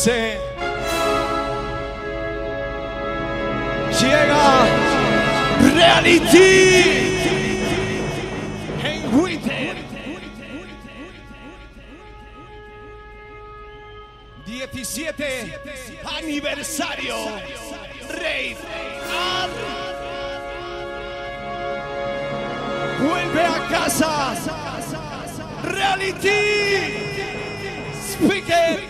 dice, llega reality en Winter. 17 aniversario. Rey. Vuelve a casa. Reality. Speaker.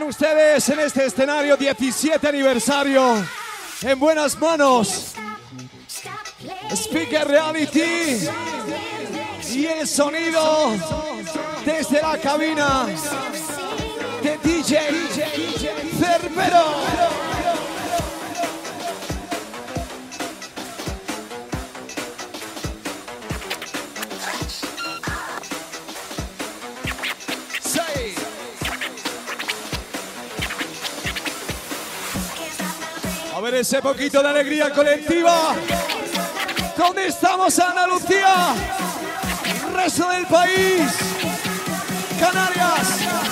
ustedes en este escenario 17 aniversario en buenas manos. Speaker Reality y el sonido desde la cabina de DJ Cerbero. Ese poquito de alegría colectiva. ¿Dónde estamos, Andalucía? Resto del país. Canarias.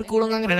ഒരു കൂളും അങ്ങനെ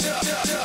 yeah, yeah, yeah.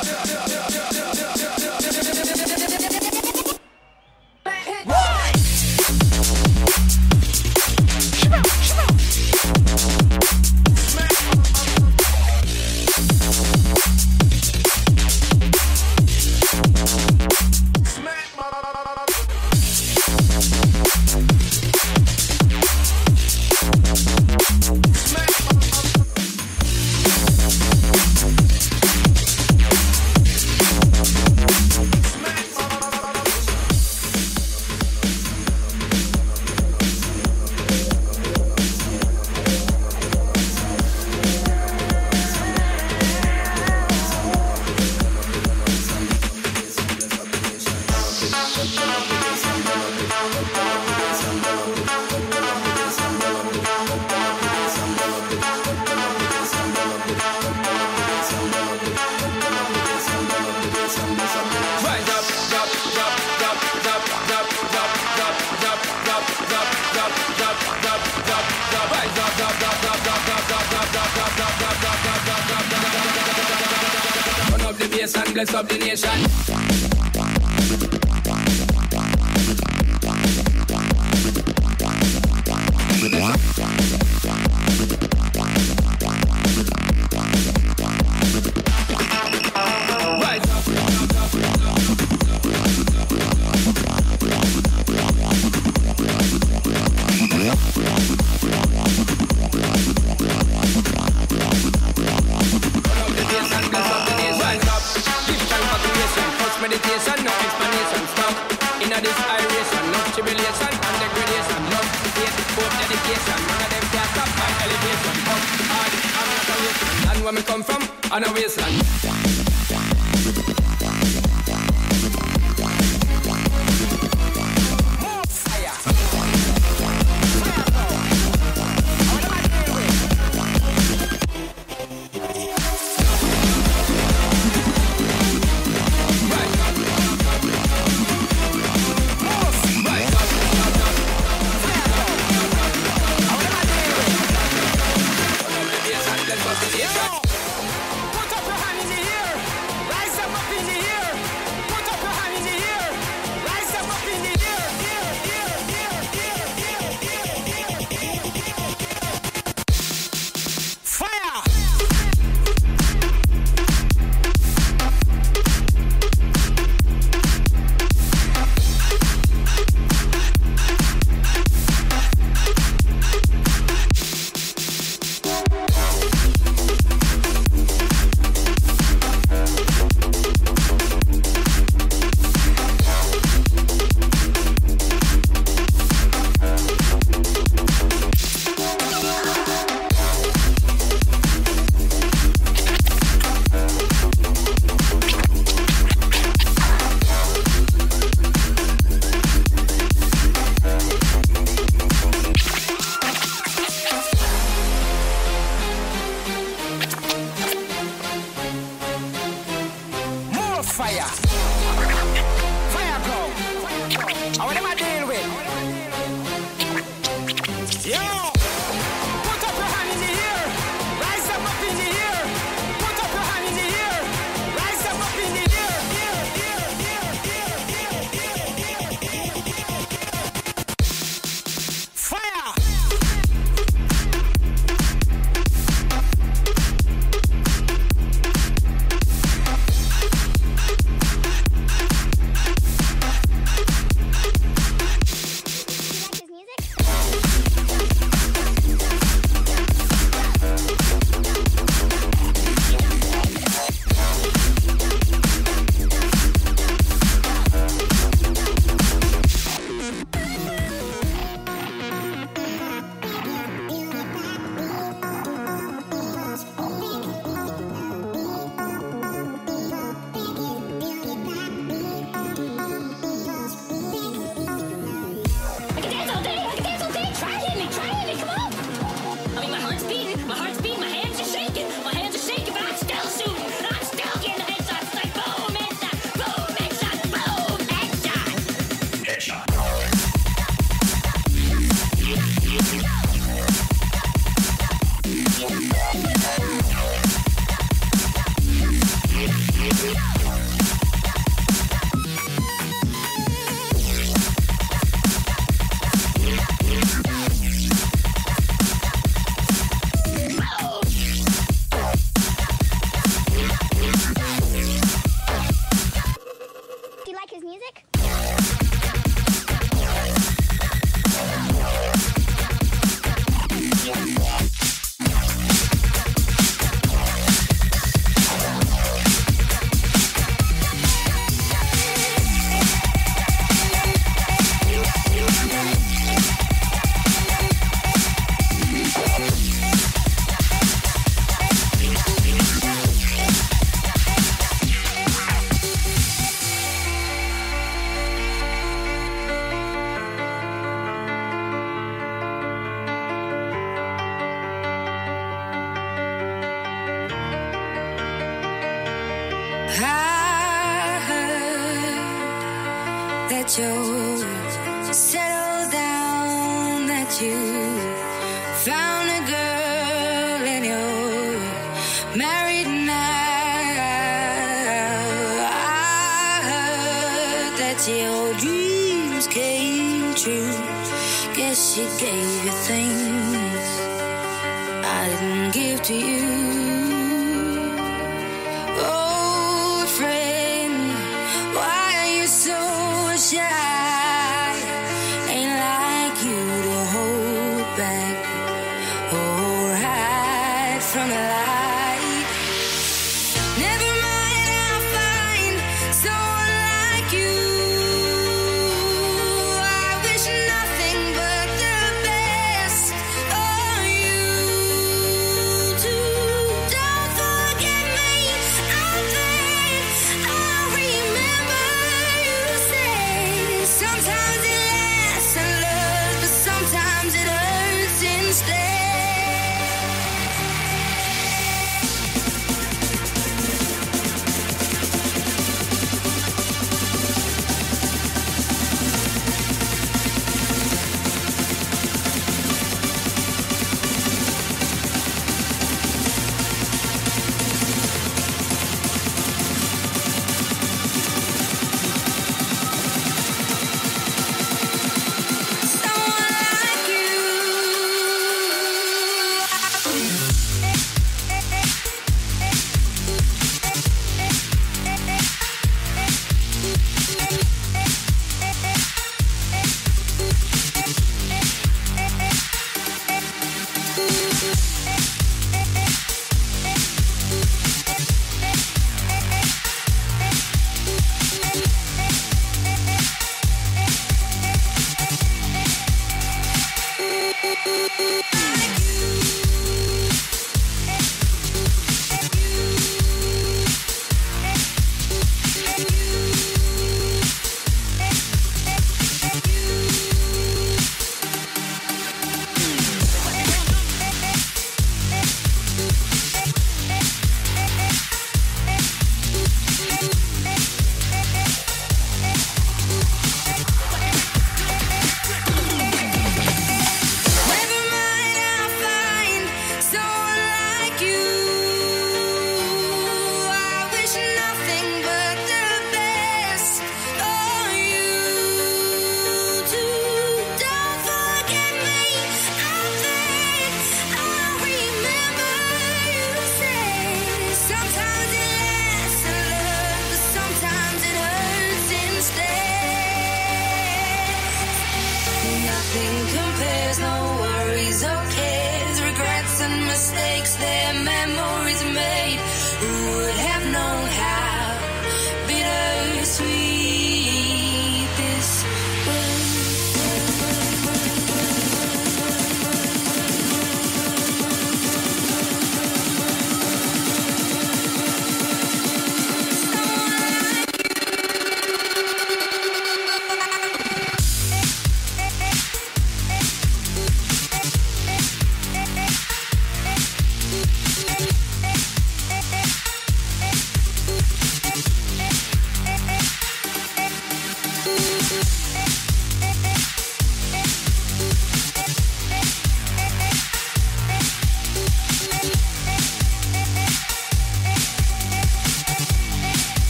this high and no tribulation and degradation. Love, hate, hope, dedication. None of them can stop my elevation. Up, hard, I'm not a wasteland. And where me come from, I'm a wasteland.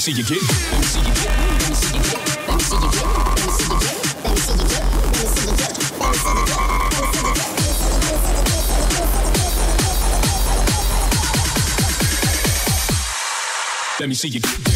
see you get. Let me see you get. Let me see you get. Let me see you get. Let me see you get. Let me see you get. Let me see you get. Let me see you get. Let me see you. get.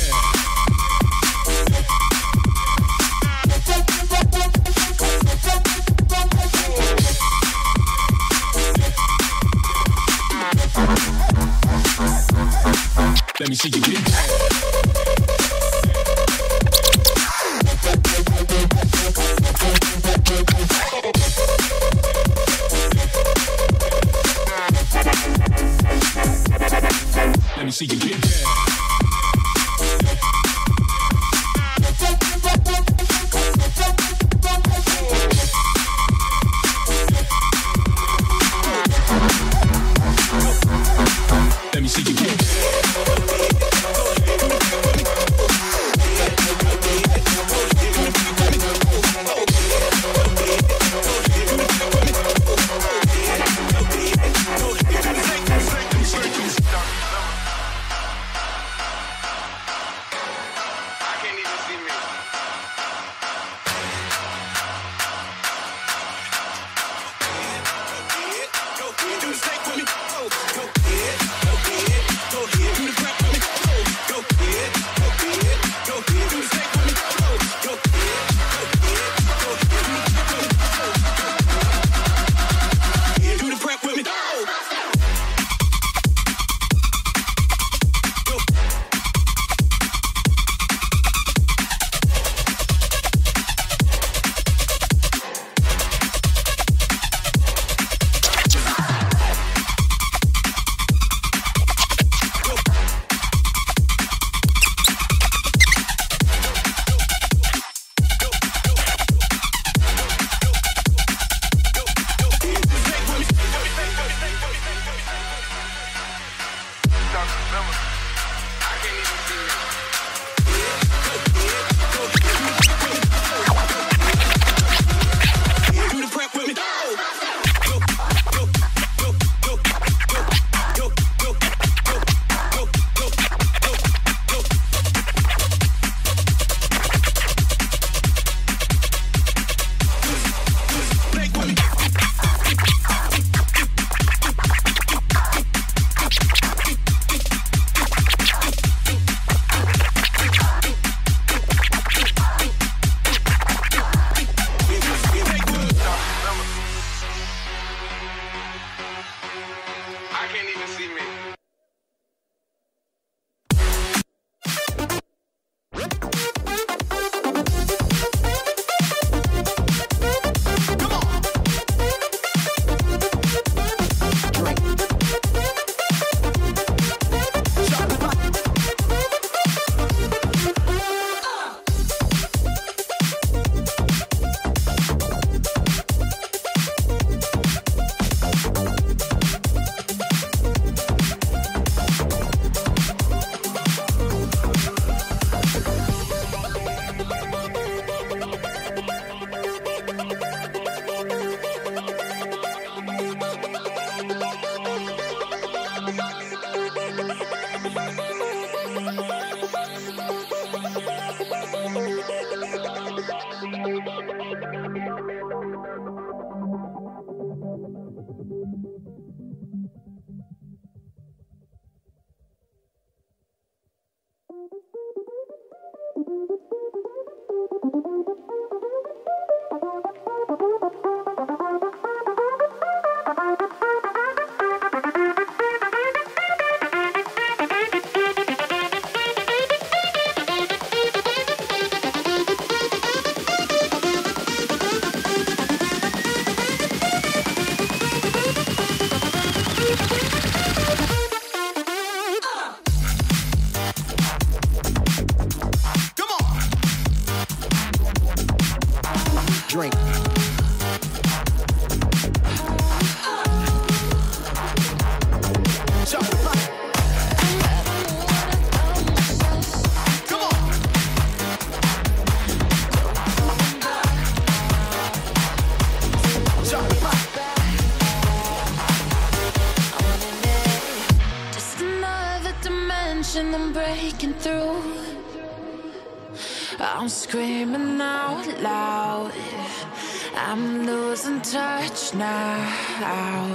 now